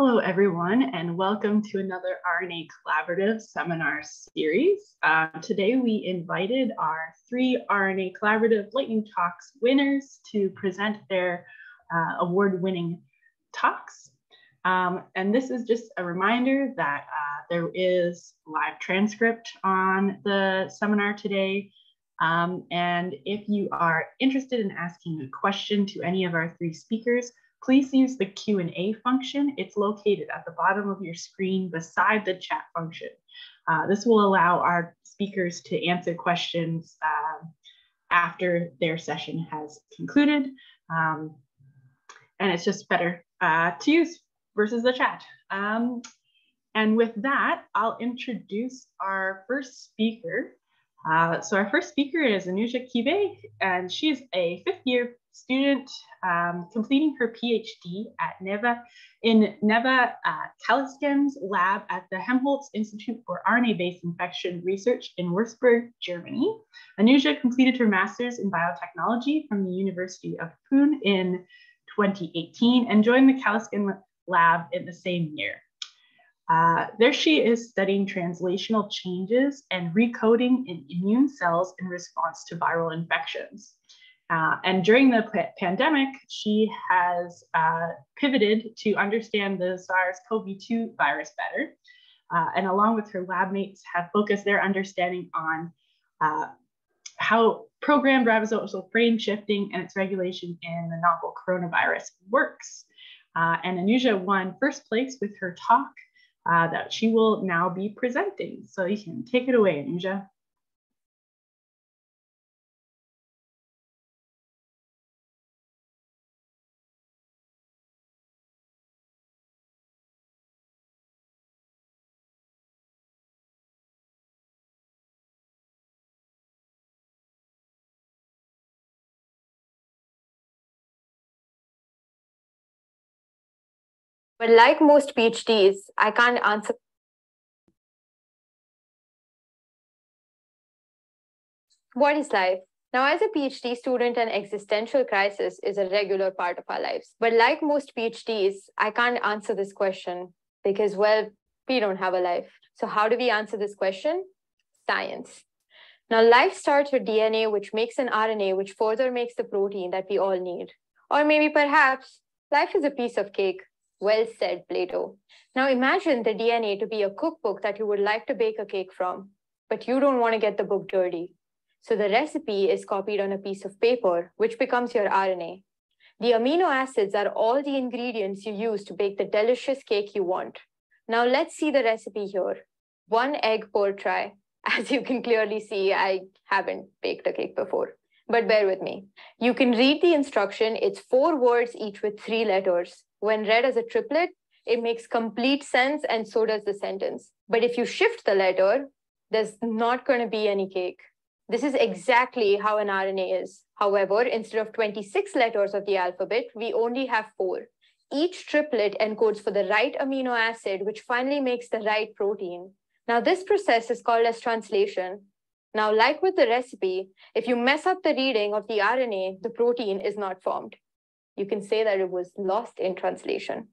Hello, everyone, and welcome to another RNA Collaborative seminar series. Uh, today, we invited our three RNA Collaborative Lightning Talks winners to present their uh, award-winning talks. Um, and this is just a reminder that uh, there is live transcript on the seminar today. Um, and if you are interested in asking a question to any of our three speakers, please use the Q&A function. It's located at the bottom of your screen beside the chat function. Uh, this will allow our speakers to answer questions uh, after their session has concluded. Um, and it's just better uh, to use versus the chat. Um, and with that, I'll introduce our first speaker. Uh, so our first speaker is Anuja Kibe, and she's a fifth year student um, completing her PhD at Neva in Neva uh, Kalisken's lab at the Helmholtz Institute for RNA-based Infection Research in Würzburg, Germany. Anuja completed her master's in biotechnology from the University of Pune in 2018 and joined the Kalisken lab in the same year. Uh, there she is studying translational changes and recoding in immune cells in response to viral infections. Uh, and during the p- pandemic, she has uh, pivoted to understand the SARS-CoV-2 virus better. Uh, and along with her lab mates have focused their understanding on uh, how programmed ribosomal frame shifting and its regulation in the novel coronavirus works. Uh, and Anuja won first place with her talk uh, that she will now be presenting. So you can take it away, Anuja. But like most PhDs, I can't answer. What is life? Now, as a PhD student, an existential crisis is a regular part of our lives. But like most PhDs, I can't answer this question because, well, we don't have a life. So, how do we answer this question? Science. Now, life starts with DNA, which makes an RNA, which further makes the protein that we all need. Or maybe perhaps life is a piece of cake well said, Plato. Now imagine the DNA to be a cookbook that you would like to bake a cake from, but you don't want to get the book dirty. So the recipe is copied on a piece of paper, which becomes your RNA. The amino acids are all the ingredients you use to bake the delicious cake you want. Now let's see the recipe here. One egg per try. As you can clearly see, I haven't baked a cake before, but bear with me. You can read the instruction. It's four words, each with three letters. When read as a triplet, it makes complete sense, and so does the sentence. But if you shift the letter, there's not going to be any cake. This is exactly how an RNA is. However, instead of 26 letters of the alphabet, we only have four. Each triplet encodes for the right amino acid, which finally makes the right protein. Now, this process is called as translation. Now, like with the recipe, if you mess up the reading of the RNA, the protein is not formed you can say that it was lost in translation.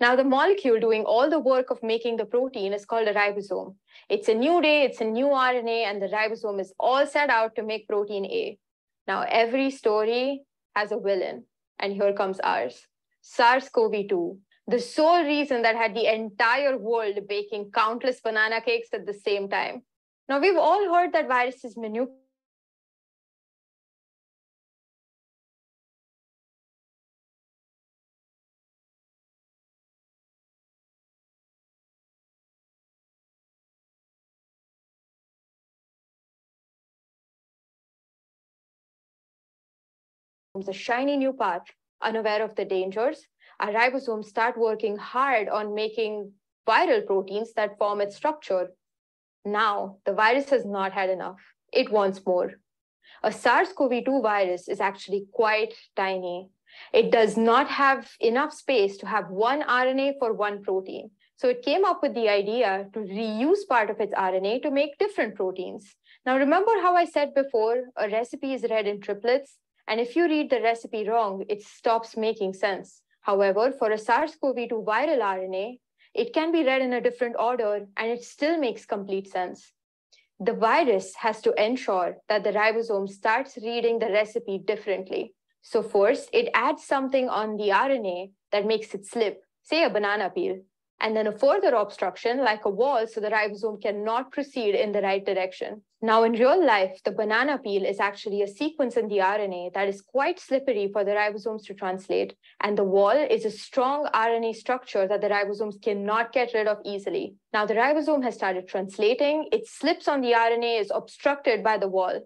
Now, the molecule doing all the work of making the protein is called a ribosome. It's a new day, it's a new RNA, and the ribosome is all set out to make protein A. Now, every story has a villain, and here comes ours SARS CoV 2, the sole reason that had the entire world baking countless banana cakes at the same time. Now, we've all heard that viruses manipulate a shiny new path, unaware of the dangers, our ribosomes start working hard on making viral proteins that form its structure. Now, the virus has not had enough. It wants more. A SARS CoV 2 virus is actually quite tiny. It does not have enough space to have one RNA for one protein. So it came up with the idea to reuse part of its RNA to make different proteins. Now, remember how I said before a recipe is read in triplets? And if you read the recipe wrong, it stops making sense. However, for a SARS-CoV-2 viral RNA, it can be read in a different order and it still makes complete sense. The virus has to ensure that the ribosome starts reading the recipe differently. So first, it adds something on the RNA that makes it slip, say a banana peel, and then a further obstruction like a wall so the ribosome cannot proceed in the right direction. Now, in real life, the banana peel is actually a sequence in the RNA that is quite slippery for the ribosomes to translate. And the wall is a strong RNA structure that the ribosomes cannot get rid of easily. Now, the ribosome has started translating, it slips on the RNA, is obstructed by the wall.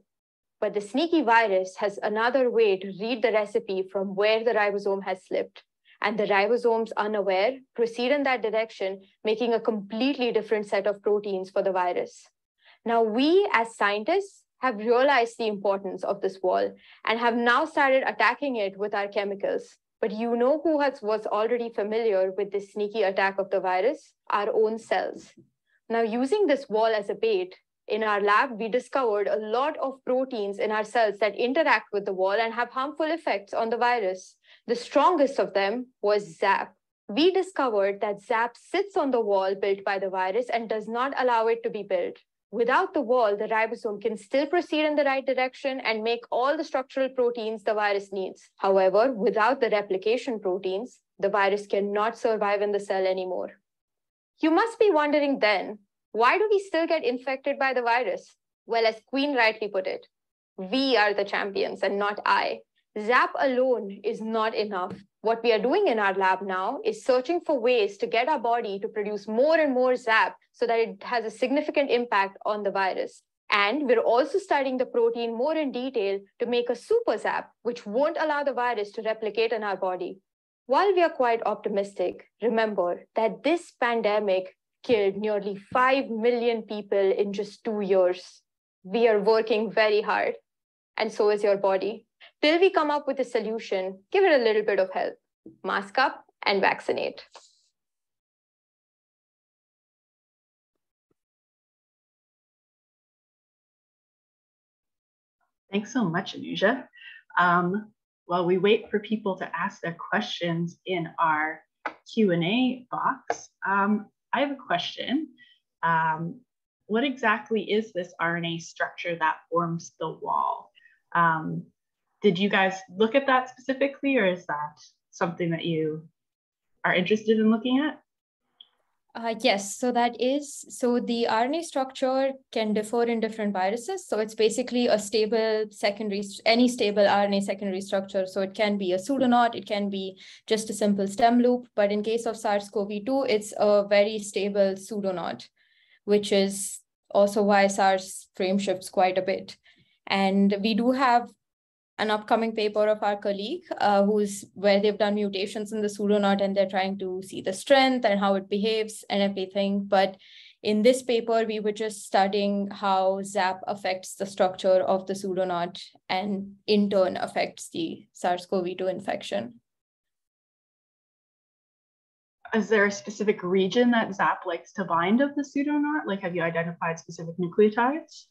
But the sneaky virus has another way to read the recipe from where the ribosome has slipped and the ribosomes unaware proceed in that direction, making a completely different set of proteins for the virus. Now, we as scientists have realized the importance of this wall and have now started attacking it with our chemicals. But you know who has, was already familiar with this sneaky attack of the virus? Our own cells. Now, using this wall as a bait, in our lab, we discovered a lot of proteins in our cells that interact with the wall and have harmful effects on the virus. The strongest of them was ZAP. We discovered that ZAP sits on the wall built by the virus and does not allow it to be built. Without the wall, the ribosome can still proceed in the right direction and make all the structural proteins the virus needs. However, without the replication proteins, the virus cannot survive in the cell anymore. You must be wondering then, why do we still get infected by the virus? Well, as Queen rightly put it, we are the champions and not I. ZAP alone is not enough. What we are doing in our lab now is searching for ways to get our body to produce more and more ZAP so that it has a significant impact on the virus. And we're also studying the protein more in detail to make a super ZAP, which won't allow the virus to replicate in our body. While we are quite optimistic, remember that this pandemic killed nearly 5 million people in just two years. We are working very hard, and so is your body. Till we come up with a solution, give it a little bit of help. Mask up and vaccinate. Thanks so much, Anuja. Um, while we wait for people to ask their questions in our Q&A box, um, I have a question. Um, what exactly is this RNA structure that forms the wall? Um, did you guys look at that specifically, or is that something that you are interested in looking at? Uh, yes, so that is so the RNA structure can differ in different viruses. So it's basically a stable secondary, any stable RNA secondary structure. So it can be a pseudoknot, it can be just a simple stem loop. But in case of SARS CoV 2, it's a very stable pseudoknot, which is also why SARS frame shifts quite a bit. And we do have an upcoming paper of our colleague uh, who's where they've done mutations in the pseudoknot and they're trying to see the strength and how it behaves and everything. But in this paper, we were just studying how ZAP affects the structure of the pseudoknot and in turn affects the SARS-CoV-2 infection. Is there a specific region that ZAP likes to bind of the pseudoknot? Like have you identified specific nucleotides?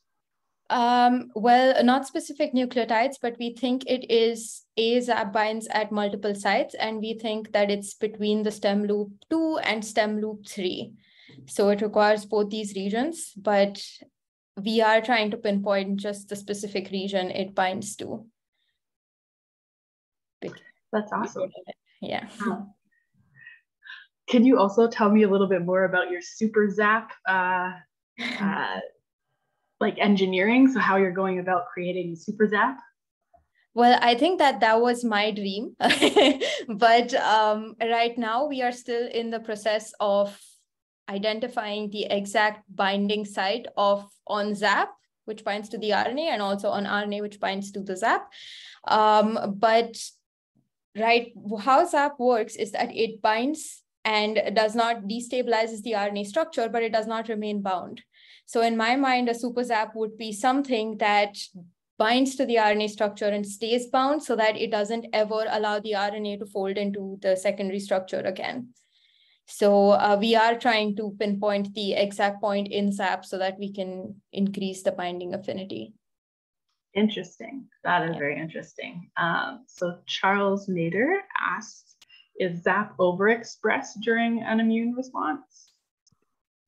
Um, well, not specific nucleotides, but we think it is A ZAP binds at multiple sites, and we think that it's between the stem loop two and stem loop three. So it requires both these regions, but we are trying to pinpoint just the specific region it binds to. That's awesome. Yeah. Can you also tell me a little bit more about your super zap uh, uh, like engineering so how you're going about creating super zap? Well i think that that was my dream. But um, right now we are still in the process of identifying the exact binding site of on zap which binds to the rna and also on rna which binds to the zap. Um, but right how zap works is that it binds and does not destabilizes the rna structure but it does not remain bound so in my mind, a super zap would be something that binds to the RNA structure and stays bound so that it doesn't ever allow the RNA to fold into the secondary structure again. So uh, we are trying to pinpoint the exact point in ZAP so that we can increase the binding affinity. Interesting. That is yeah. very interesting. Um, so Charles Nader asked, is ZAP overexpressed during an immune response?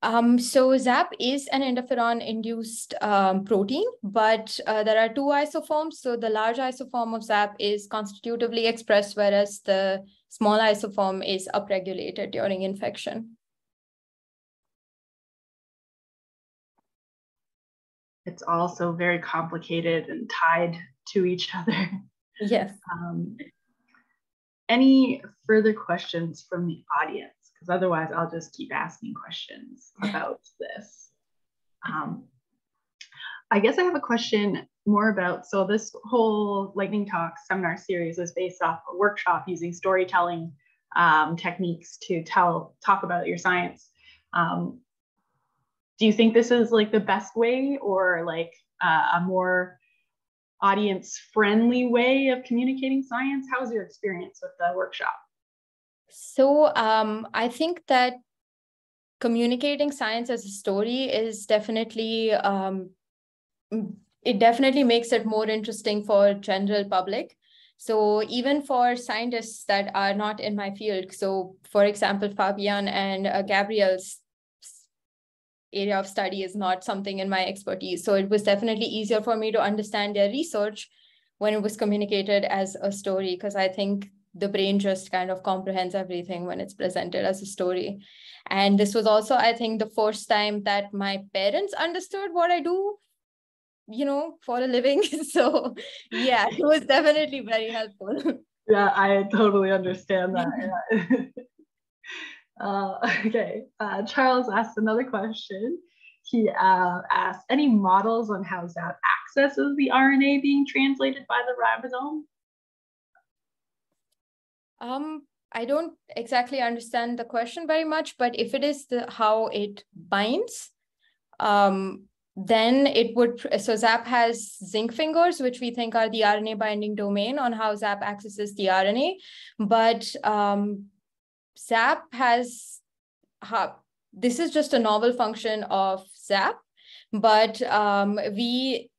Um, so ZAP is an interferon-induced um, protein, but uh, there are two isoforms. So the large isoform of ZAP is constitutively expressed, whereas the small isoform is upregulated during infection. It's also very complicated and tied to each other. Yes. Um, any further questions from the audience? Because otherwise, I'll just keep asking questions about this. Um, I guess I have a question more about so this whole lightning talk seminar series is based off a workshop using storytelling um, techniques to tell talk about your science. Um, do you think this is like the best way or like uh, a more audience friendly way of communicating science? How was your experience with the workshop so um, i think that communicating science as a story is definitely um, it definitely makes it more interesting for general public so even for scientists that are not in my field so for example fabian and uh, gabriel's area of study is not something in my expertise. So it was definitely easier for me to understand their research when it was communicated as a story, because I think the brain just kind of comprehends everything when it's presented as a story. And this was also, I think, the first time that my parents understood what I do, you know, for a living. so yeah, it was definitely very helpful. Yeah, I totally understand that. Yeah. Uh, okay, uh, Charles asked another question. He uh, asked, any models on how ZAP accesses the RNA being translated by the ribosome? Um, I don't exactly understand the question very much, but if it is the how it binds, um, then it would, so ZAP has zinc fingers, which we think are the RNA binding domain on how ZAP accesses the RNA. But um, ZAP has, this is just a novel function of ZAP, but um, we,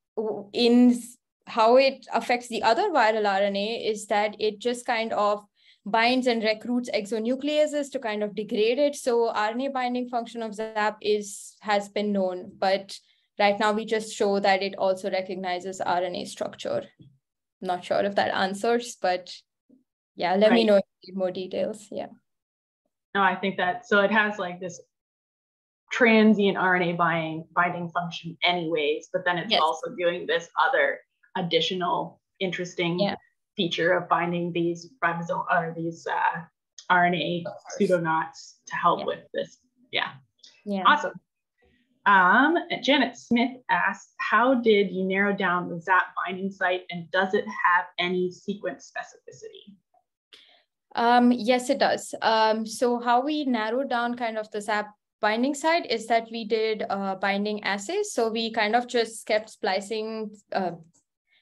in how it affects the other viral RNA is that it just kind of binds and recruits exonucleases to kind of degrade it. So RNA binding function of ZAP is has been known, but right now we just show that it also recognizes RNA structure. Not sure if that answers, but yeah, let right. me know if you need more details. Yeah. No, I think that so it has like this transient RNA binding binding function anyways, but then it's yes. also doing this other additional interesting yeah. Feature of binding these ribosome or these uh, RNA pseudoknots to help yeah. with this. Yeah. Yeah. Awesome. Um, Janet Smith asked, how did you narrow down the ZAP binding site and does it have any sequence specificity? Um, yes, it does. Um, so how we narrowed down kind of the ZAP binding site is that we did uh, binding assays. So we kind of just kept splicing, uh,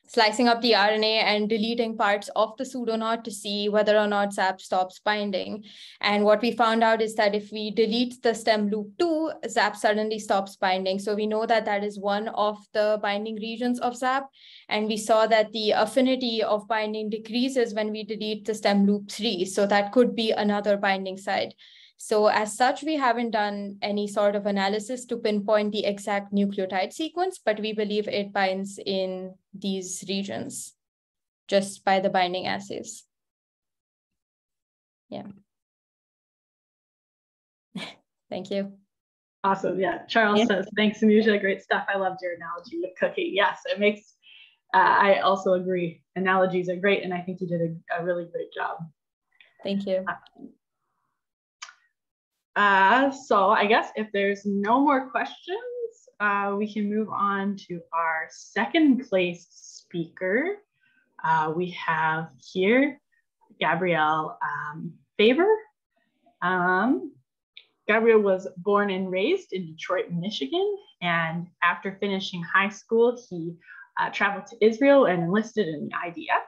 slicing up the RNA and deleting parts of the pseudoknot to see whether or not ZAP stops binding. And what we found out is that if we delete the stem loop 2, ZAP suddenly stops binding. So we know that that is one of the binding regions of ZAP. And we saw that the affinity of binding decreases when we delete the stem loop 3. So that could be another binding site. So as such, we haven't done any sort of analysis to pinpoint the exact nucleotide sequence, but we believe it binds in these regions just by the binding assays. Yeah. Thank you. Awesome. Yeah. Charles yeah. says, thanks, Anuja. Great stuff. I loved your analogy with cooking. Yes, it makes, uh, I also agree. Analogies are great. And I think you did a, a really great job. Thank you. Uh, uh, so I guess if there's no more questions, uh, we can move on to our second place speaker. Uh, we have here Gabrielle um, Faber. Um, Gabrielle was born and raised in Detroit, Michigan, and after finishing high school, he uh, traveled to Israel and enlisted in the IDF.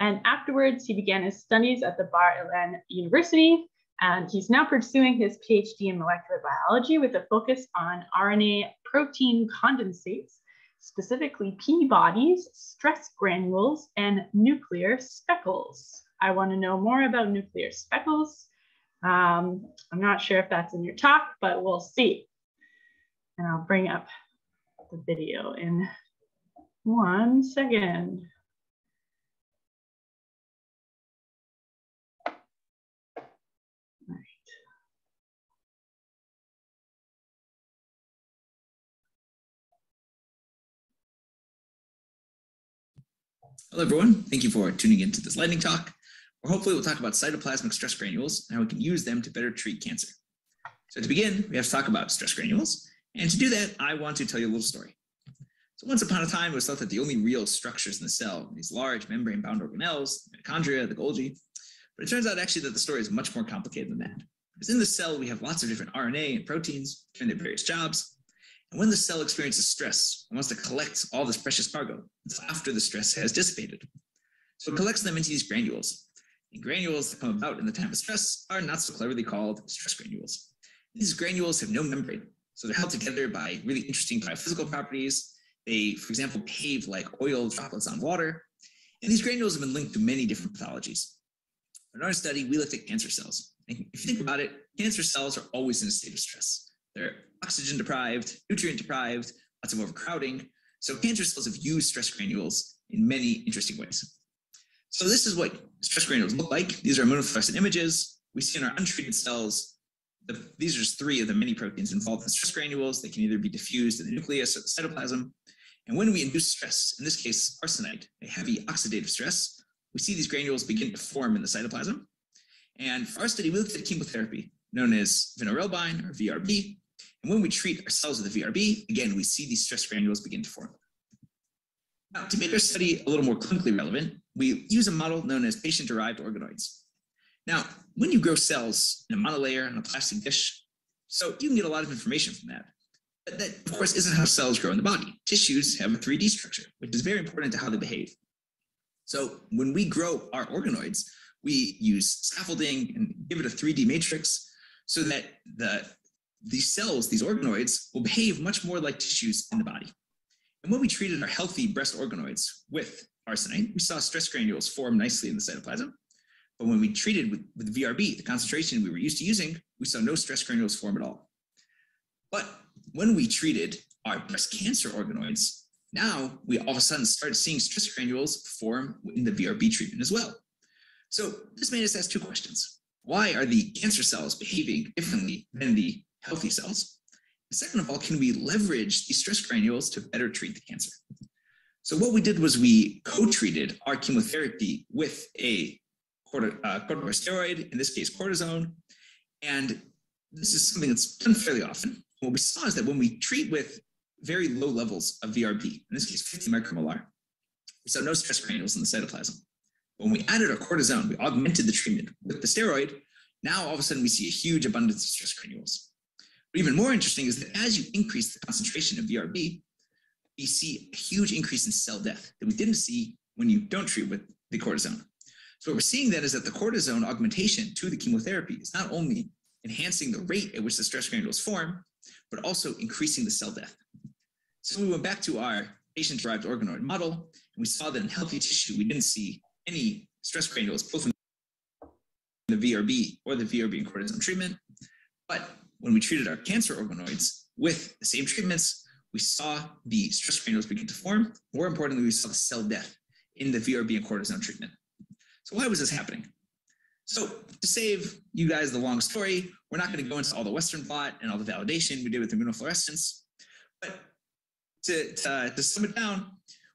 And afterwards, he began his studies at the Bar Ilan University, and he's now pursuing his PhD in molecular biology with a focus on RNA protein condensates, specifically P bodies, stress granules, and nuclear speckles. I want to know more about nuclear speckles. Um, I'm not sure if that's in your talk, but we'll see. And I'll bring up the video in one second. Hello, everyone. Thank you for tuning in to this lightning talk, where hopefully we'll talk about cytoplasmic stress granules and how we can use them to better treat cancer. So to begin, we have to talk about stress granules. And to do that, I want to tell you a little story. So once upon a time, it was thought that the only real structures in the cell, were these large membrane-bound organelles, the mitochondria, the Golgi, but it turns out actually that the story is much more complicated than that. Because in the cell, we have lots of different RNA and proteins doing their various jobs, and when the cell experiences stress, it wants to collect all this precious cargo after the stress has dissipated. So it collects them into these granules. And granules that come about in the time of stress are not so cleverly called stress granules. These granules have no membrane, so they're held together by really interesting biophysical properties. They, for example, behave like oil droplets on water. And these granules have been linked to many different pathologies. In our study, we looked at cancer cells. And if you think about it, cancer cells are always in a state of stress. They're oxygen deprived, nutrient deprived, lots of overcrowding. So cancer cells have used stress granules in many interesting ways. So this is what stress granules look like. These are immunofluorescent images. We see in our untreated cells, the, these are just three of the many proteins involved in stress granules. They can either be diffused in the nucleus or the cytoplasm. And when we induce stress, in this case, arsenite, a heavy oxidative stress, we see these granules begin to form in the cytoplasm. And for our study, we looked at chemotherapy known as vinorelbine or VRB, and when we treat ourselves with a VRB, again, we see these stress granules begin to form. Now, to make our study a little more clinically relevant, we use a model known as patient-derived organoids. Now, when you grow cells in a monolayer in a plastic dish, so you can get a lot of information from that. But that, of course, isn't how cells grow in the body. Tissues have a 3D structure, which is very important to how they behave. So when we grow our organoids, we use scaffolding and give it a 3D matrix so that the these cells, these organoids, will behave much more like tissues in the body. And when we treated our healthy breast organoids with arsenite, we saw stress granules form nicely in the cytoplasm. But when we treated with, with VRB, the concentration we were used to using, we saw no stress granules form at all. But when we treated our breast cancer organoids, now we all of a sudden started seeing stress granules form in the VRB treatment as well. So this made us ask two questions. Why are the cancer cells behaving differently than the healthy cells? And second of all, can we leverage these stress granules to better treat the cancer? So what we did was we co-treated our chemotherapy with a uh, corticosteroid, in this case cortisone, and this is something that's done fairly often. What we saw is that when we treat with very low levels of VRP, in this case 50 micromolar, we saw no stress granules in the cytoplasm. When we added our cortisone, we augmented the treatment with the steroid. Now all of a sudden we see a huge abundance of stress granules. But even more interesting is that as you increase the concentration of VRB, you see a huge increase in cell death that we didn't see when you don't treat with the cortisone. So what we're seeing then is that the cortisone augmentation to the chemotherapy is not only enhancing the rate at which the stress granules form, but also increasing the cell death. So we went back to our patient-derived organoid model, and we saw that in healthy tissue, we didn't see any stress granules, both in the VRB or the VRB and cortisone treatment. But when we treated our cancer organoids with the same treatments, we saw the stress granules begin to form. More importantly, we saw the cell death in the VRB and cortisone treatment. So why was this happening? So to save you guys the long story, we're not going to go into all the Western blot and all the validation we did with immunofluorescence. But to, to, to sum it down,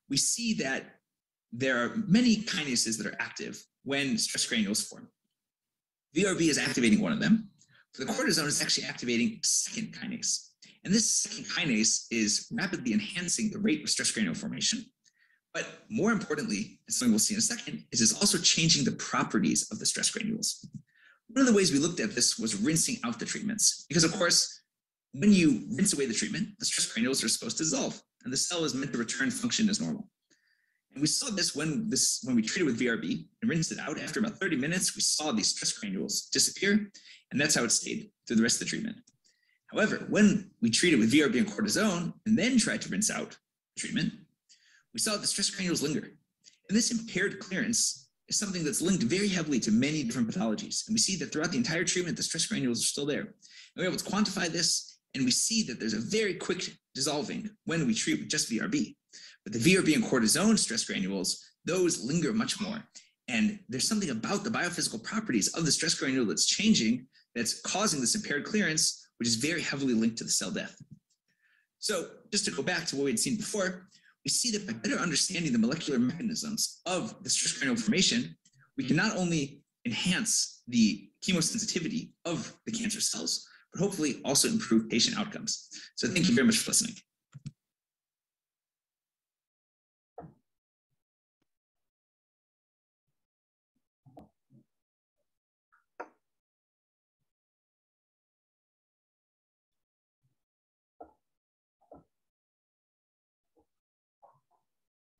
we see that there are many kinases that are active when stress granules form. VRB is activating one of them. The cortisone is actually activating second kinase. And this second kinase is rapidly enhancing the rate of stress granule formation. But more importantly, and something we'll see in a second, is it's also changing the properties of the stress granules. One of the ways we looked at this was rinsing out the treatments. Because of course, when you rinse away the treatment, the stress granules are supposed to dissolve and the cell is meant to return function as normal. And we saw this when this when we treated with VRB and rinsed it out. After about 30 minutes, we saw these stress granules disappear, and that's how it stayed through the rest of the treatment. However, when we treated with VRB and cortisone and then tried to rinse out the treatment, we saw the stress granules linger. And this impaired clearance is something that's linked very heavily to many different pathologies. And we see that throughout the entire treatment, the stress granules are still there. And we're able to quantify this, and we see that there's a very quick dissolving when we treat with just VRB. But the VRB and cortisone stress granules, those linger much more. And there's something about the biophysical properties of the stress granule that's changing that's causing this impaired clearance, which is very heavily linked to the cell death. So just to go back to what we had seen before, we see that by better understanding the molecular mechanisms of the stress granule formation, we can not only enhance the chemosensitivity of the cancer cells, but hopefully also improve patient outcomes. So thank you very much for listening.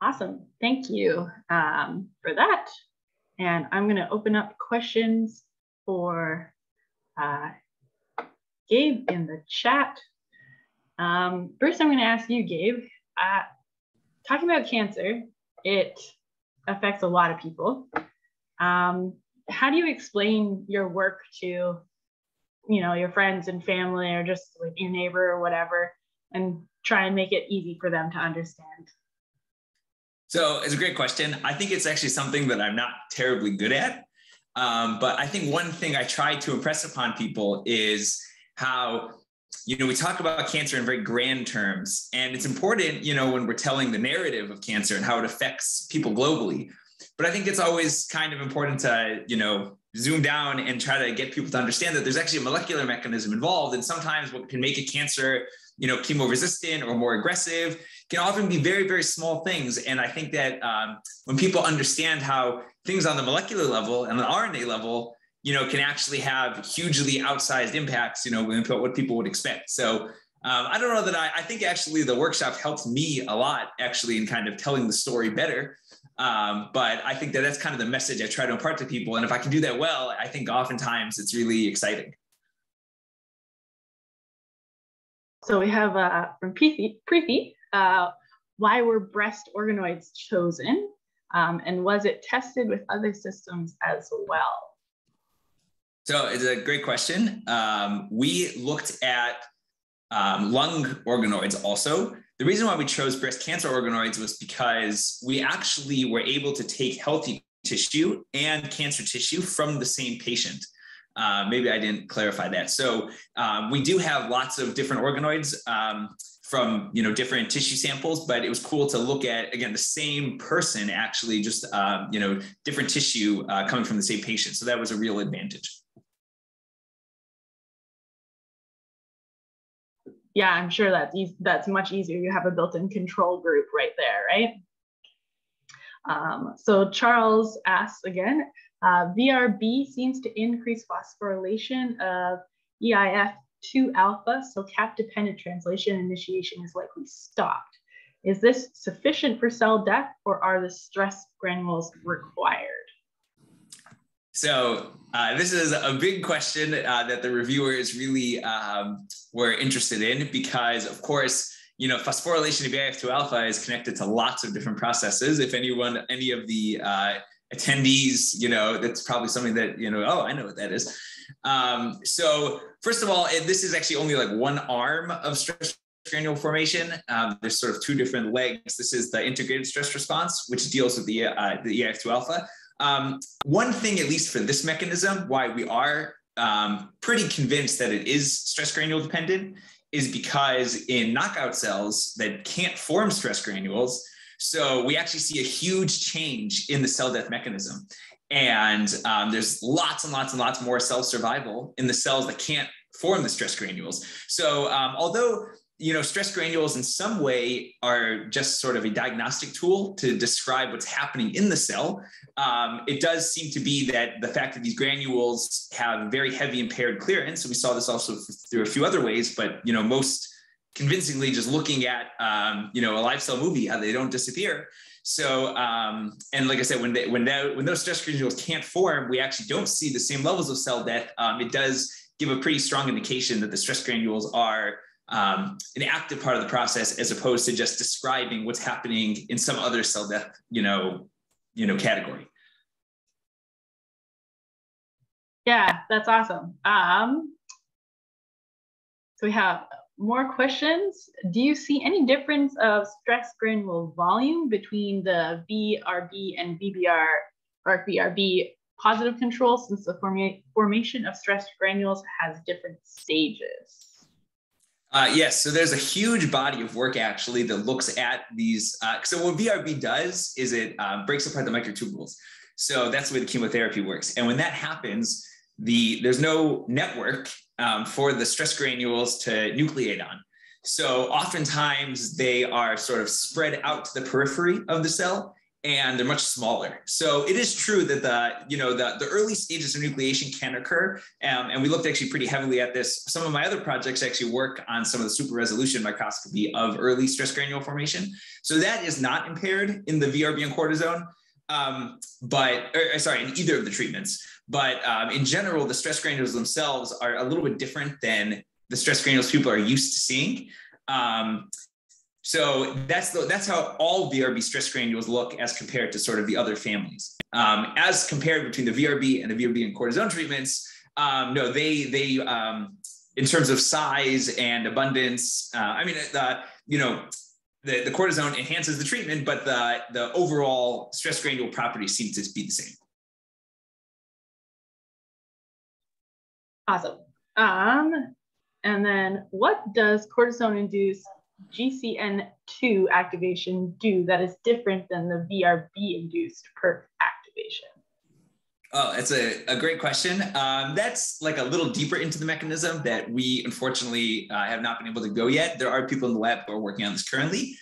Awesome. Thank you um, for that. And I'm going to open up questions for uh, Gabe in the chat. Um, first, I'm going to ask you, Gabe. Uh, talking about cancer, it affects a lot of people. Um, how do you explain your work to, you know, your friends and family, or just like your neighbor or whatever, and try and make it easy for them to understand? So it's a great question. I think it's actually something that I'm not terribly good at. Um, but I think one thing I try to impress upon people is how, you know, we talk about cancer in very grand terms. And it's important, you know, when we're telling the narrative of cancer and how it affects people globally. But I think it's always kind of important to, you know, zoom down and try to get people to understand that there's actually a molecular mechanism involved. And sometimes what can make a cancer, you know, chemo resistant or more aggressive can often be very, very small things. And I think that um, when people understand how things on the molecular level and the RNA level, you know, can actually have hugely outsized impacts, you know, what people would expect. So um, I don't know that I, I think actually the workshop helped me a lot actually in kind of telling the story better. Um, but I think that that's kind of the message I try to impart to people. And if I can do that well, I think oftentimes it's really exciting. So we have uh, from Preeti, Preeti uh, why were breast organoids chosen? Um, and was it tested with other systems as well? So it's a great question. Um, we looked at um, lung organoids also. The reason why we chose breast cancer organoids was because we actually were able to take healthy tissue and cancer tissue from the same patient. Uh, maybe I didn't clarify that. So um, we do have lots of different organoids. Um, from you know different tissue samples but it was cool to look at again the same person actually just um, you know different tissue uh, coming from the same patient. So that was a real advantage. Yeah i'm sure that's easy, that's much easier. You have a built-in control group right there right? Um, so charles asks again uh, vrb seems to increase phosphorylation of eif 2 alpha, so cap-dependent translation initiation is likely stopped. Is this sufficient for cell death or are the stress granules required? So uh, this is a big question uh, that the reviewers really um, were interested in because, of course, you know, phosphorylation of EIF2 alpha is connected to lots of different processes. If anyone, any of the uh, attendees, you know, that's probably something that, you know, oh, I know what that is. Um, so first of all, this is actually only like one arm of stress granule formation. Um, there's sort of two different legs. This is the integrated stress response, which deals with the, uh, the EIF2 alpha. Um, one thing, at least for this mechanism, why we are um, pretty convinced that it is stress granule dependent is because in knockout cells that can't form stress granules, so we actually see a huge change in the cell death mechanism. And um, there's lots and lots and lots more cell survival in the cells that can't form the stress granules. So um, although you know stress granules in some way are just sort of a diagnostic tool to describe what's happening in the cell um, it does seem to be that the fact that these granules have very heavy impaired clearance and we saw this also through a few other ways but you know most convincingly just looking at um, you know a live cell movie how they don't disappear so, um, and like I said, when they, when that, when those stress granules can't form, we actually don't see the same levels of cell death. Um, it does give a pretty strong indication that the stress granules are um, an active part of the process, as opposed to just describing what's happening in some other cell death, you know, you know, category. Yeah, that's awesome. Um, so we have more questions. Do you see any difference of stress granule volume between the VRB and VBR or VRB positive control since the forma formation of stress granules has different stages? Uh, yes, so there's a huge body of work actually that looks at these. Uh, so what VRB does is it uh, breaks apart the microtubules. So that's the way the chemotherapy works. And when that happens, the there's no network um, for the stress granules to nucleate on. So oftentimes they are sort of spread out to the periphery of the cell and they're much smaller. So it is true that the, you know, the, the early stages of nucleation can occur. Um, and we looked actually pretty heavily at this. Some of my other projects actually work on some of the super resolution microscopy of early stress granule formation. So that is not impaired in the VRB and cortisone. Um, but or, sorry, in either of the treatments. But um, in general, the stress granules themselves are a little bit different than the stress granules people are used to seeing. Um, so that's the, that's how all VRB stress granules look as compared to sort of the other families. Um, as compared between the VRB and the VRB and cortisone treatments, um, no, they they um, in terms of size and abundance. Uh, I mean, the you know the, the cortisone enhances the treatment, but the the overall stress granule properties seem to be the same. Awesome. Um, and then what does cortisone-induced GCN2 activation do that is different than the VRB induced PERK activation? Oh, that's a, a great question. Um, that's like a little deeper into the mechanism that we unfortunately uh, have not been able to go yet. There are people in the lab who are working on this currently.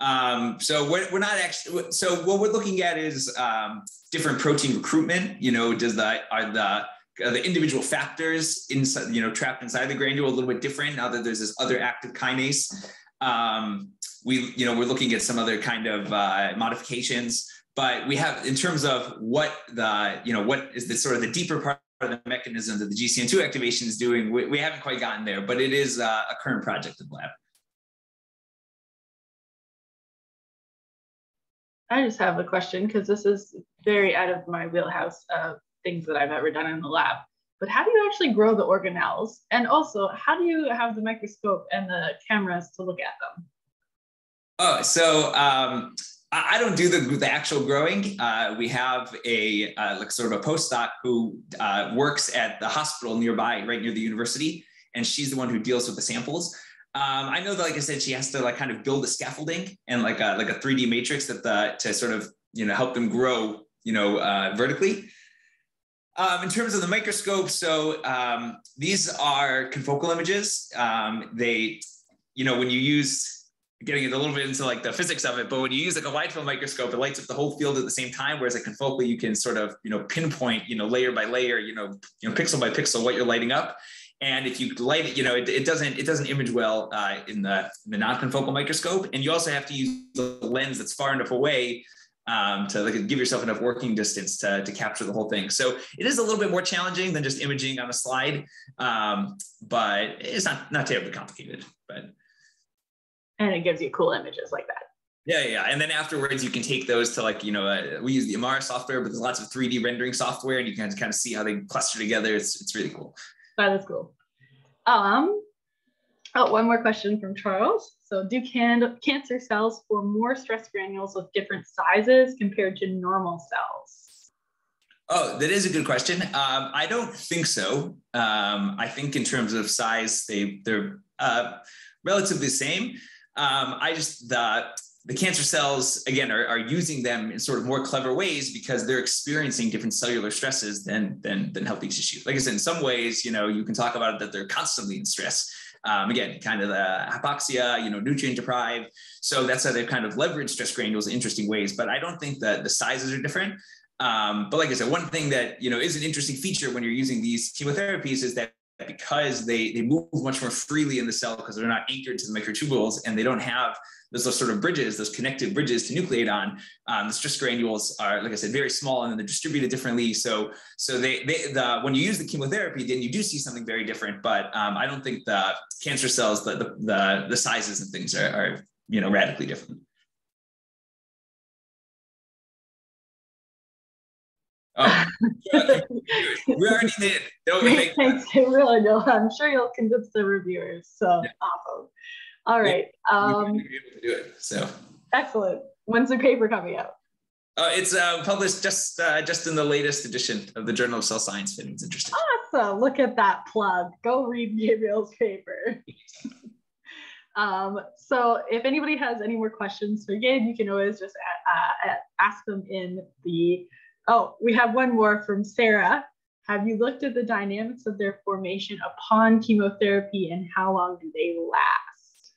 Um, so we're, we're not actually, so what we're looking at is um, different protein recruitment. You know, does the, are the uh, the individual factors inside, you know, trapped inside the granule a little bit different now that there's this other active kinase. Um, we, you know, we're looking at some other kind of uh, modifications, but we have in terms of what the, you know, what is the sort of the deeper part of the mechanism that the GCN2 activation is doing. We, we haven't quite gotten there, but it is uh, a current project in the lab. I just have a question because this is very out of my wheelhouse of things that I've ever done in the lab. But how do you actually grow the organelles? And also, how do you have the microscope and the cameras to look at them? Oh, so um, I don't do the, the actual growing. Uh, we have a uh, like sort of a postdoc who uh, works at the hospital nearby, right near the university, and she's the one who deals with the samples. Um, I know that, like I said, she has to like kind of build a scaffolding and like a like a 3D matrix that the to sort of you know help them grow you know uh, vertically. Um, in terms of the microscope, so um, these are confocal images. Um, they, you know, when you use getting it a little bit into like the physics of it, but when you use like a wide field microscope, it lights up the whole field at the same time. Whereas a confocal, you can sort of, you know, pinpoint, you know, layer by layer, you know, you know, pixel by pixel, what you're lighting up. And if you light it, you know, it, it doesn't it doesn't image well uh, in the, in the non-confocal microscope. And you also have to use the lens that's far enough away um, to like give yourself enough working distance to, to capture the whole thing. So it is a little bit more challenging than just imaging on a slide, um, but it's not not terribly complicated. But and it gives you cool images like that. Yeah, yeah, and then afterwards you can take those to like you know uh, we use the Amara software, but there's lots of 3D rendering software, and you can kind of see how they cluster together. It's it's really cool. That is cool. Um, oh, one more question from Charles. So do can cancer cells form more stress granules with different sizes compared to normal cells? Oh, that is a good question. Um, I don't think so. Um, I think in terms of size, they they're uh, relatively the same. Um, I just the the cancer cells again are, are using them in sort of more clever ways because they're experiencing different cellular stresses than than than healthy tissue. Like I said, in some ways, you know, you can talk about it that they're constantly in stress. Um, again, kind of the hypoxia, you know, nutrient deprived. So that's how they've kind of leveraged stress granules in interesting ways. But I don't think that the sizes are different. Um, but like I said, one thing that you know is an interesting feature when you're using these chemotherapies is that because they they move much more freely in the cell because they're not anchored to the microtubules and they don't have those, sort of bridges, those connective bridges to nucleate on. Um, the stress granules are, like I said, very small and then they're distributed differently. So, so they, they the when you use the chemotherapy, then you do see something very different. But um, I don't think the cancer cells, the the the, the sizes and things are, are you know radically different. Oh, we already did. Great, thanks, really. No, I'm sure you'll convince the reviewers. So yeah. awesome. All right. Um, do it. So excellent. When's the paper coming out? Uh, it's uh, published just uh, just in the latest edition of the Journal of Cell Science. If anyone's interested. Awesome! Look at that plug. Go read Gabriel's paper. um, so, if anybody has any more questions for Gabe, you can always just uh, uh, ask them in the. Oh, we have one more from Sarah. Have you looked at the dynamics of their formation upon chemotherapy, and how long do they last?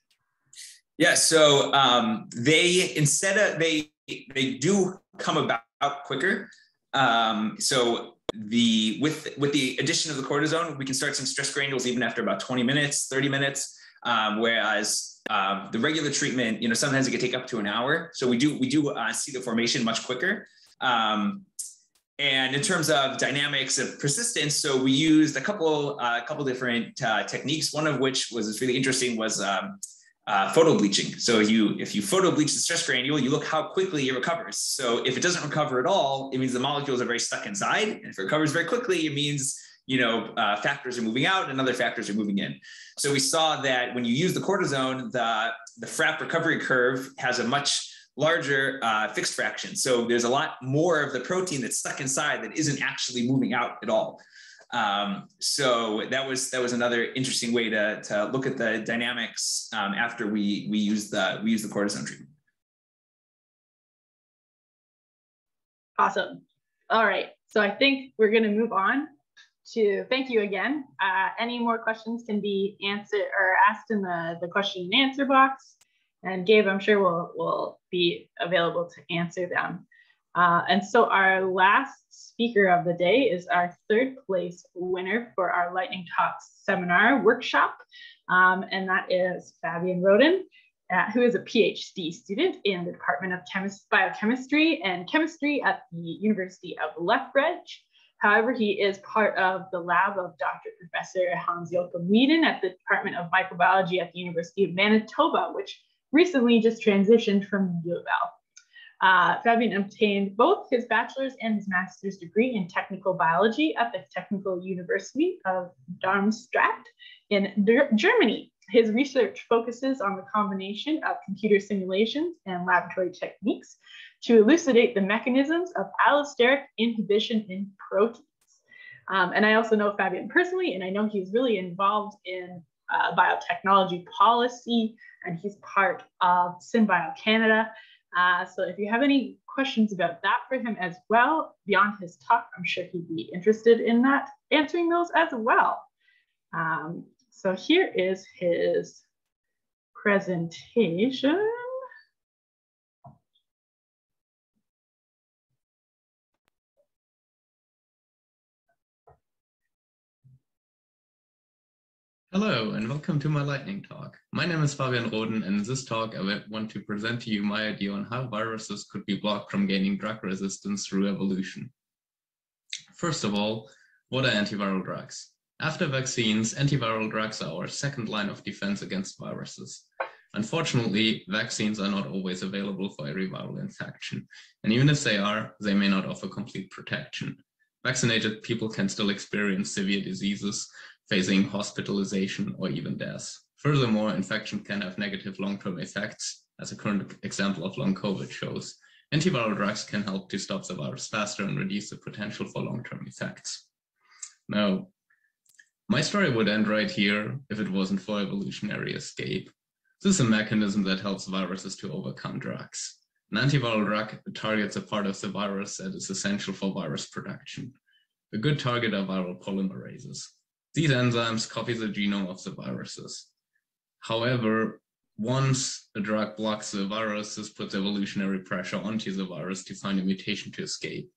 Yeah, so um, they instead of they they do come about quicker. Um, so the with with the addition of the cortisone, we can start some stress granules even after about 20 minutes, 30 minutes. Um, whereas um, the regular treatment, you know, sometimes it can take up to an hour. So we do we do uh, see the formation much quicker. Um, and in terms of dynamics of persistence, so we used a couple a uh, couple different uh, techniques. One of which was really interesting was um, uh, photo bleaching. So if you, if you photo bleach the stress granule, you look how quickly it recovers. So if it doesn't recover at all, it means the molecules are very stuck inside. And if it recovers very quickly, it means you know uh, factors are moving out and other factors are moving in. So we saw that when you use the cortisone, the the FRAP recovery curve has a much larger uh, fixed fraction. So there's a lot more of the protein that's stuck inside that isn't actually moving out at all. Um, so that was that was another interesting way to, to look at the dynamics um, after we we use the we use the cortisone treatment. Awesome. All right. So I think we're going to move on to thank you again. Uh, any more questions can be answered or asked in the, the question and answer box. And Gabe, I'm sure will will be available to answer them. Uh, and so our last speaker of the day is our third place winner for our Lightning Talks seminar workshop. Um, and that is Fabian Roden, uh, who is a PhD student in the Department of Chemis Biochemistry and Chemistry at the University of Lethbridge. However, he is part of the lab of Dr. Professor Hans Joachim Weeden at the Department of Microbiology at the University of Manitoba, which recently just transitioned from U of L. Uh, Fabian obtained both his bachelor's and his master's degree in technical biology at the Technical University of Darmstadt in Germany. His research focuses on the combination of computer simulations and laboratory techniques to elucidate the mechanisms of allosteric inhibition in proteins. Um, and I also know Fabian personally, and I know he's really involved in uh, biotechnology policy, and he's part of SynBio Canada. Uh, so if you have any questions about that for him as well, beyond his talk, I'm sure he'd be interested in that, answering those as well. Um, so here is his presentation. Hello and welcome to my lightning talk. My name is Fabian Roden and in this talk I want to present to you my idea on how viruses could be blocked from gaining drug resistance through evolution. First of all, what are antiviral drugs? After vaccines, antiviral drugs are our second line of defense against viruses. Unfortunately, vaccines are not always available for every viral infection, and even if they are, they may not offer complete protection. Vaccinated people can still experience severe diseases, facing hospitalization or even death. Furthermore, infection can have negative long-term effects, as a current example of long COVID shows. Antiviral drugs can help to stop the virus faster and reduce the potential for long-term effects. Now, my story would end right here if it wasn't for evolutionary escape. This is a mechanism that helps viruses to overcome drugs. An antiviral drug targets a part of the virus that is essential for virus production. A good target are viral polymerases. These enzymes copy the genome of the viruses. However, once a drug blocks the virus, this puts evolutionary pressure onto the virus to find a mutation to escape.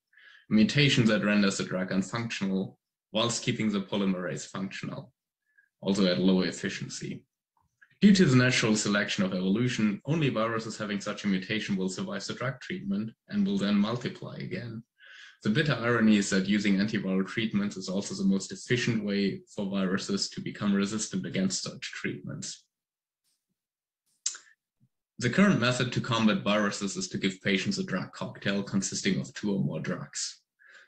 A mutation that renders the drug unfunctional whilst keeping the polymerase functional, also at low efficiency. Due to the natural selection of evolution, only viruses having such a mutation will survive the drug treatment and will then multiply again. The bitter irony is that using antiviral treatments is also the most efficient way for viruses to become resistant against such treatments. The current method to combat viruses is to give patients a drug cocktail consisting of two or more drugs.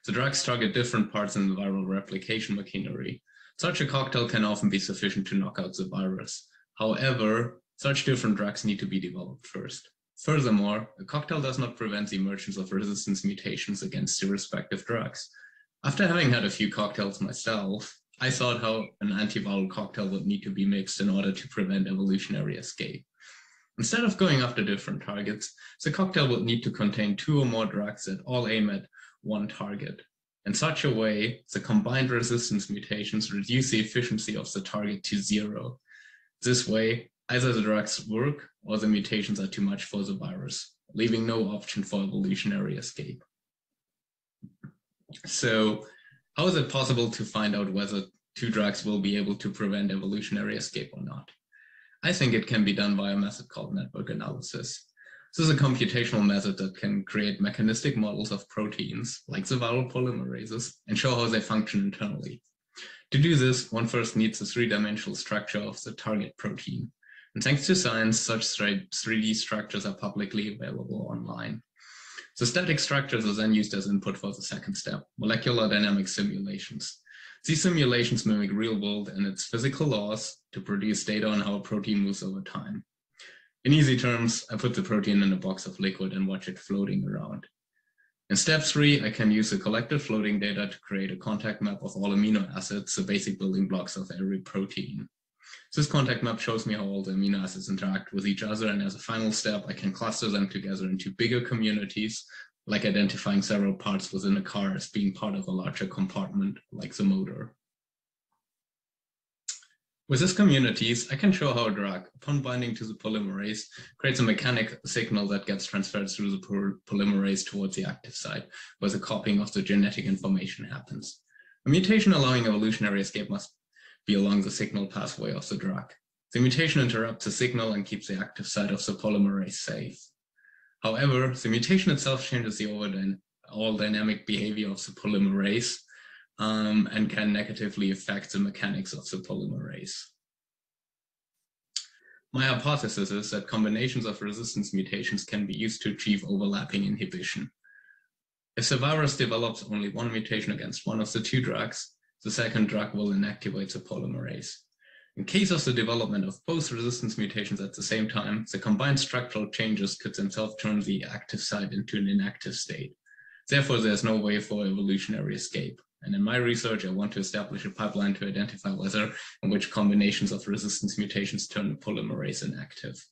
The drugs target different parts in the viral replication machinery. Such a cocktail can often be sufficient to knock out the virus. However, such different drugs need to be developed first. Furthermore, a cocktail does not prevent the emergence of resistance mutations against the respective drugs. After having had a few cocktails myself, I thought how an antiviral cocktail would need to be mixed in order to prevent evolutionary escape. Instead of going after different targets, the cocktail would need to contain two or more drugs that all aim at one target. In such a way, the combined resistance mutations reduce the efficiency of the target to zero. This way, either the drugs work or the mutations are too much for the virus, leaving no option for evolutionary escape. So how is it possible to find out whether two drugs will be able to prevent evolutionary escape or not? I think it can be done by a method called network analysis. This is a computational method that can create mechanistic models of proteins, like the viral polymerases, and show how they function internally. To do this, one first needs a three-dimensional structure of the target protein. And thanks to science, such 3D structures are publicly available online. The static structures are then used as input for the second step, molecular dynamic simulations. These simulations mimic real world and its physical laws to produce data on how a protein moves over time. In easy terms, I put the protein in a box of liquid and watch it floating around. In step three, I can use the collected floating data to create a contact map of all amino acids, the basic building blocks of every protein. This contact map shows me how all the amino acids interact with each other. And as a final step, I can cluster them together into bigger communities, like identifying several parts within a car as being part of a larger compartment, like the motor. With these communities, I can show how a drug, upon binding to the polymerase, creates a mechanic signal that gets transferred through the polymerase towards the active site, where the copying of the genetic information happens. A mutation allowing evolutionary escape must be along the signal pathway of the drug. The mutation interrupts the signal and keeps the active site of the polymerase safe. However, the mutation itself changes the all dynamic behavior of the polymerase um, and can negatively affect the mechanics of the polymerase. My hypothesis is that combinations of resistance mutations can be used to achieve overlapping inhibition. If the virus develops only one mutation against one of the two drugs, the second drug will inactivate the polymerase. In case of the development of both resistance mutations at the same time, the combined structural changes could themselves turn the active site into an inactive state. Therefore, there's no way for evolutionary escape. And in my research, I want to establish a pipeline to identify whether and which combinations of resistance mutations turn the polymerase inactive.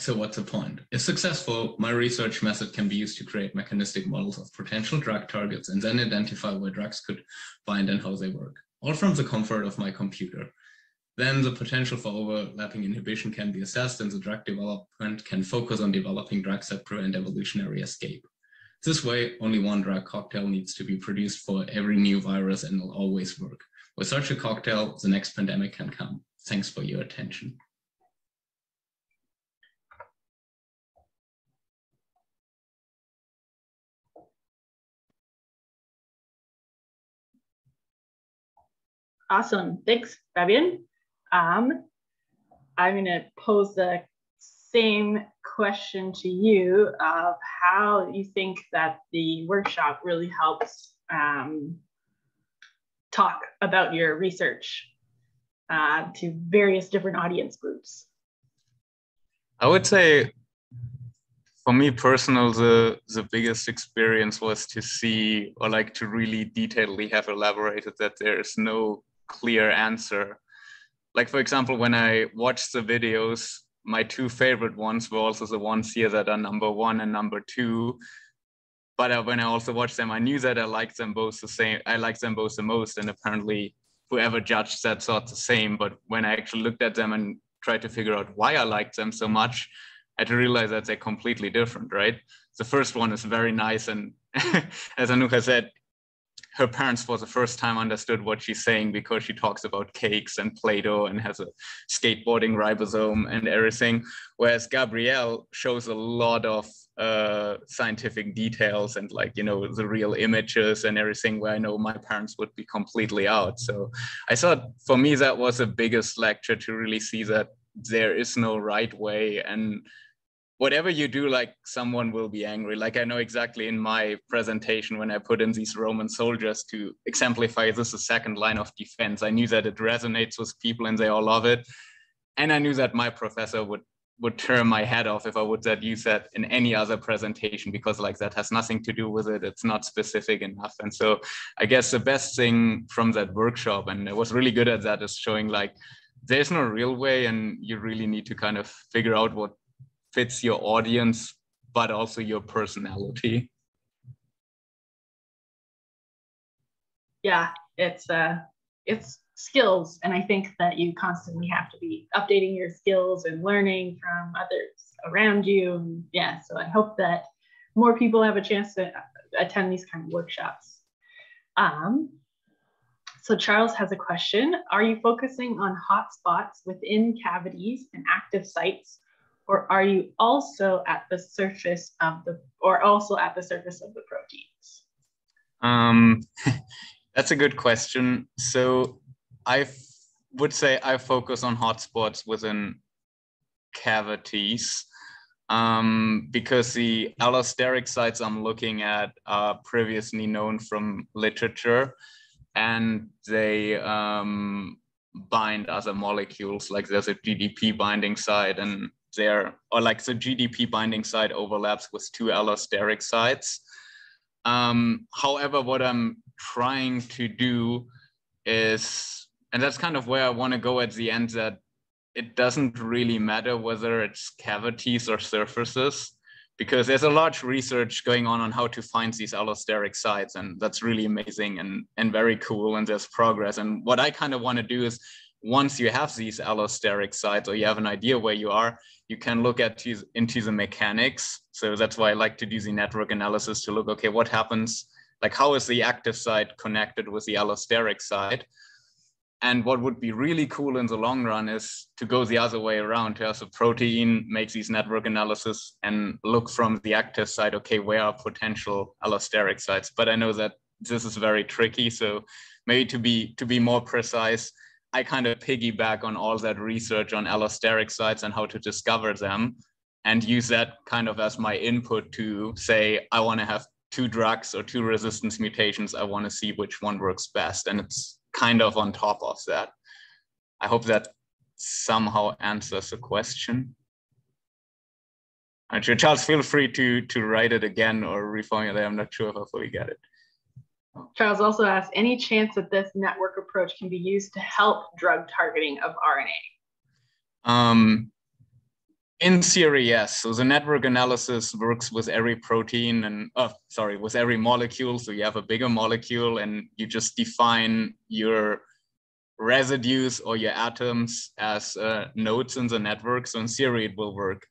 So what's the point? If successful, my research method can be used to create mechanistic models of potential drug targets and then identify where drugs could bind and how they work, all from the comfort of my computer. Then the potential for overlapping inhibition can be assessed and the drug development can focus on developing drugs that prevent evolutionary escape. This way, only one drug cocktail needs to be produced for every new virus and will always work. With such a cocktail, the next pandemic can come. Thanks for your attention. Awesome. Thanks, Fabian. Um, I'm going to pose the same question to you of how you think that the workshop really helps um, talk about your research uh, to various different audience groups. I would say for me personal the the biggest experience was to see or like to really detailedly have elaborated that there is no clear answer. Like, for example, when I watched the videos, my two favorite ones were also the ones here that are number one and number two. But uh, when I also watched them, I knew that I liked them both the same. I liked them both the most. And apparently, whoever judged that thought the same. But when I actually looked at them and tried to figure out why I liked them so much, I had to realize that they're completely different, right? The first one is very nice. And as Anuka said, her parents for the first time understood what she's saying because she talks about cakes and Play-Doh and has a skateboarding ribosome and everything. Whereas Gabrielle shows a lot of uh, scientific details and like, you know, the real images and everything where I know my parents would be completely out. So I thought for me, that was the biggest lecture to really see that there is no right way and whatever you do, like someone will be angry. Like I know exactly in my presentation when I put in these Roman soldiers to exemplify this is second line of defense. I knew that it resonates with people and they all love it. And I knew that my professor would would turn my head off if I would that use that in any other presentation because like that has nothing to do with it. It's not specific enough. And so I guess the best thing from that workshop, and it was really good at that, is showing like there's no real way and you really need to kind of figure out what fits your audience, but also your personality. Yeah, it's uh it's skills. And I think that you constantly have to be updating your skills and learning from others around you. Yeah, so I hope that more people have a chance to attend these kind of workshops. Um, so Charles has a question. Are you focusing on hotspots within cavities and active sites, or are you also at the surface of the, or also at the surface of the proteins? Um, that's a good question. So I would say I focus on hotspots within cavities um, because the allosteric sites I'm looking at are previously known from literature and they um, bind other molecules like there's a GDP binding site and there or like the GDP binding site overlaps with two allosteric sites. Um, however, what I'm trying to do is and that's kind of where I want to go at the end that it doesn't really matter whether it's cavities or surfaces because there's a large research going on on how to find these allosteric sites and that's really amazing and, and very cool and there's progress and what i kind of want to do is once you have these allosteric sites or you have an idea where you are you can look at into the mechanics so that's why i like to do the network analysis to look okay what happens like how is the active site connected with the allosteric site and what would be really cool in the long run is to go the other way around, to have a protein, make these network analysis and look from the active side, okay, where are potential allosteric sites? But I know that this is very tricky. So maybe to be to be more precise, I kind of piggyback on all that research on allosteric sites and how to discover them and use that kind of as my input to say, I want to have two drugs or two resistance mutations. I want to see which one works best. And it's kind of on top of that. I hope that somehow answers the question. Actually, Charles, feel free to, to write it again or reformulate. I'm not sure if I fully get it. Charles also asked, any chance that this network approach can be used to help drug targeting of RNA? Um, in theory, yes. So the network analysis works with every protein and, oh, sorry, with every molecule. So you have a bigger molecule and you just define your residues or your atoms as uh, nodes in the network. So in theory, it will work.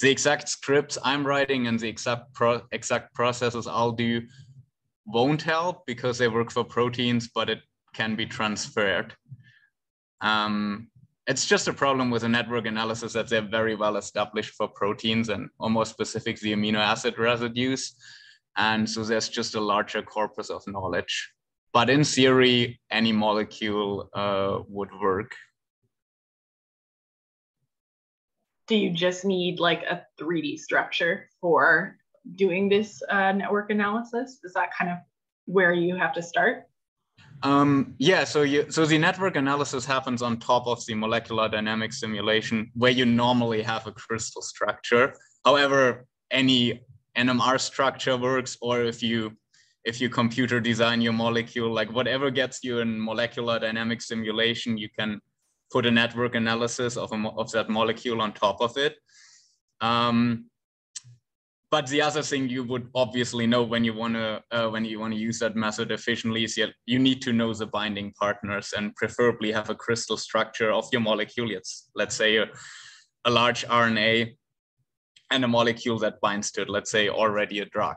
The exact scripts I'm writing and the exact, pro exact processes I'll do won't help because they work for proteins, but it can be transferred. Um, it's just a problem with a network analysis that they're very well established for proteins and almost specific the amino acid residues. And so there's just a larger corpus of knowledge. But in theory, any molecule uh, would work. Do you just need like a 3D structure for doing this uh, network analysis? Is that kind of where you have to start? Um, yeah, so you, so the network analysis happens on top of the molecular dynamic simulation where you normally have a crystal structure. However, any NMR structure works, or if you if you computer design your molecule, like whatever gets you in molecular dynamic simulation, you can put a network analysis of, a, of that molecule on top of it. Um, but the other thing you would obviously know when you want to uh, when you want to use that method efficiently is you need to know the binding partners and preferably have a crystal structure of your molecule. It's let's say a, a large RNA and a molecule that binds to it. Let's say already a drug.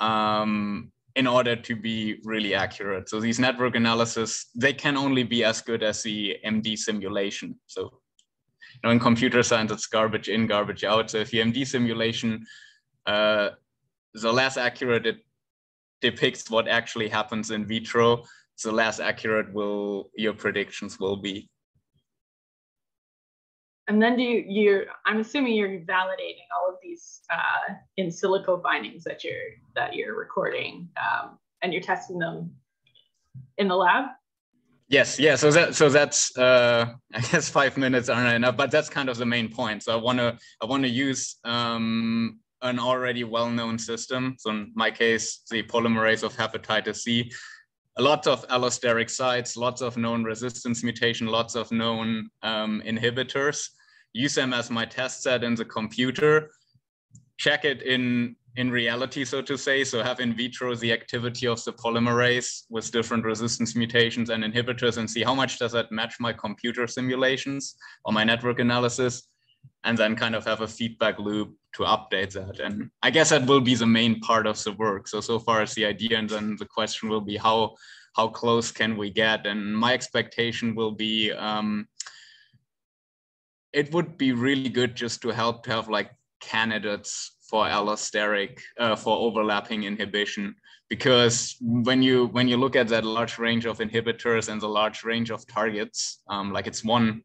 Um, in order to be really accurate. So these network analysis, they can only be as good as the MD simulation. So you know, in computer science, it's garbage in, garbage out. So if your MD simulation uh, the less accurate it depicts what actually happens in vitro, the less accurate will your predictions will be. and then do you, you're, I'm assuming you're validating all of these uh, in silico bindings that you're, that you're recording um, and you're testing them in the lab? Yes, yeah. So that so that's uh, I guess five minutes aren't enough, but that's kind of the main point. So I want to I want to use um, an already well-known system. So in my case, the polymerase of hepatitis C. A lot of allosteric sites, lots of known resistance mutation, lots of known um, inhibitors. Use them as my test set in the computer. Check it in in reality, so to say. So have in vitro the activity of the polymerase with different resistance mutations and inhibitors and see how much does that match my computer simulations or my network analysis and then kind of have a feedback loop to update that. And I guess that will be the main part of the work. So, so far as the idea, and then the question will be how, how close can we get? And my expectation will be, um, it would be really good just to help to have like candidates for allosteric uh, for overlapping inhibition because when you when you look at that large range of inhibitors and the large range of targets um, like it's one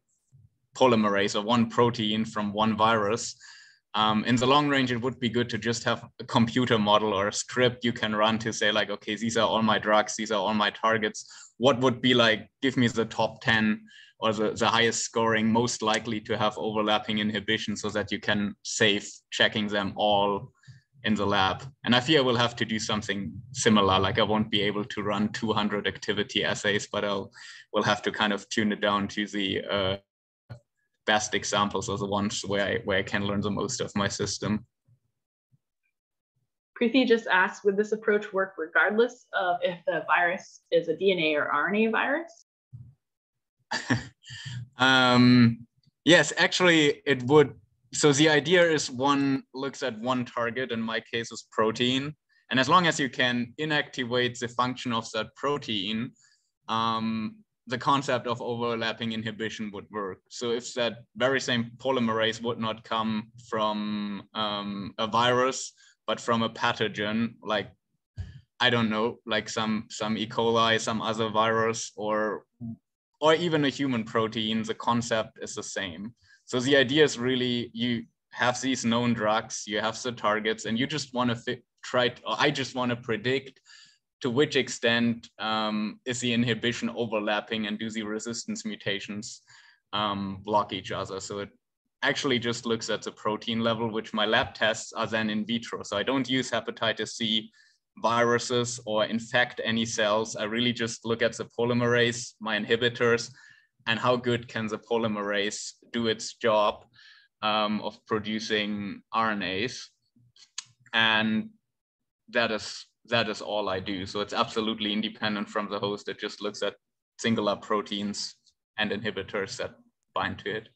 polymerase or one protein from one virus um, in the long range it would be good to just have a computer model or a script you can run to say like okay these are all my drugs these are all my targets what would be like give me the top 10 or the, the highest scoring most likely to have overlapping inhibition so that you can save checking them all in the lab. And I fear we'll have to do something similar. Like I won't be able to run 200 activity assays, but I'll we'll have to kind of tune it down to the uh, best examples or the ones where I, where I can learn the most of my system. Preeti just asked, would this approach work regardless of if the virus is a DNA or RNA virus? um, yes, actually, it would. So the idea is one looks at one target, in my case is protein. And as long as you can inactivate the function of that protein, um, the concept of overlapping inhibition would work. So if that very same polymerase would not come from um, a virus, but from a pathogen, like I don't know, like some some E. coli, some other virus, or or even a human protein, the concept is the same. So the idea is really you have these known drugs, you have the targets, and you just want to try. I just want to predict to which extent um, is the inhibition overlapping and do the resistance mutations um, block each other. So it actually just looks at the protein level, which my lab tests are then in vitro. So I don't use hepatitis C viruses or infect any cells. I really just look at the polymerase, my inhibitors, and how good can the polymerase do its job um, of producing RNAs. And that is that is all I do. So it's absolutely independent from the host. It just looks at singular proteins and inhibitors that bind to it.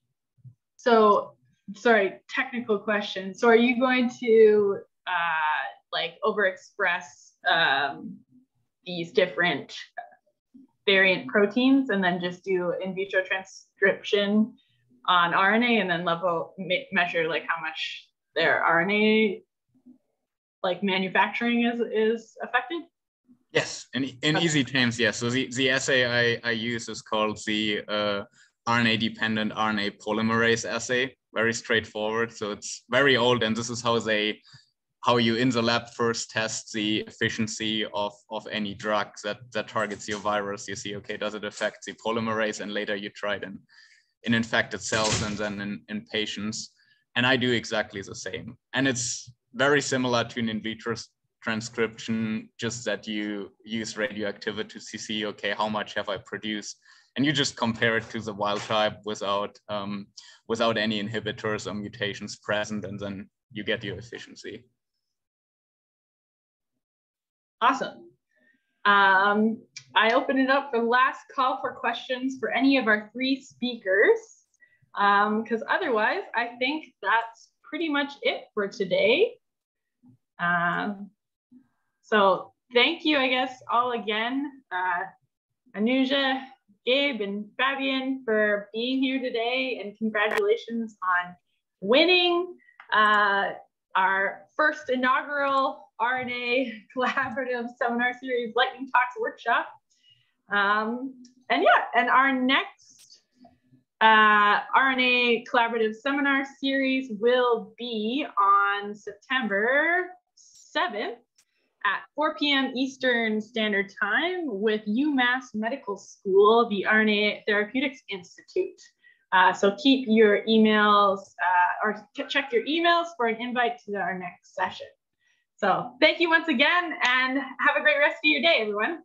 So, sorry, technical question. So, are you going to uh, like overexpress um, these different variant proteins and then just do in vitro transcription on RNA and then level me measure like how much their RNA like manufacturing is is affected? Yes, in, in easy terms, yes. So the, the assay I, I use is called the uh, RNA dependent RNA polymerase assay. Very straightforward. So it's very old, and this is how they how you in the lab first test the efficiency of, of any drug that, that targets your virus. You see, okay, does it affect the polymerase? And later you try it in, in infected cells and then in, in patients. And I do exactly the same. And it's very similar to an in vitro transcription, just that you use radioactivity to see, okay, how much have I produced? And you just compare it to the wild type without, um, without any inhibitors or mutations present, and then you get your efficiency. Awesome. Um, I open it up for last call for questions for any of our three speakers, because um, otherwise I think that's pretty much it for today. Um, so thank you, I guess, all again, uh, Anuja, Gabe, and Fabian for being here today, and congratulations on winning uh, our first inaugural RNA Collaborative Seminar Series Lightning Talks Workshop. Um, and yeah, and our next uh, RNA Collaborative Seminar Series will be on September 7th at 4 p.m. Eastern Standard Time with UMass Medical School, the RNA Therapeutics Institute. Uh, so keep your emails uh, or check your emails for an invite to our next session. So thank you once again and have a great rest of your day, everyone.